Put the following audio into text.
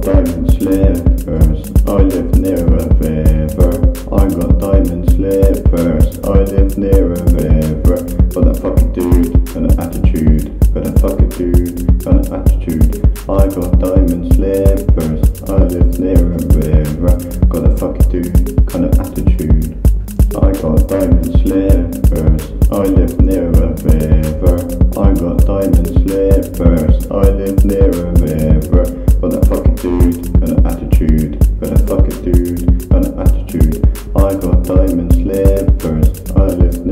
diamond slippers. I live near a river. I got diamond slippers. I live near a river. Got a fucking dude, got an attitude. Got a fucking dude, got an attitude. I got diamond slippers. I live near a river. Got a fucking dude, got an attitude. I got diamond slippers. I live near a river. I got diamond slippers. I live near a river attitude, got an attitude, got a fuck it, dude, got an attitude. I got diamond slippers, I live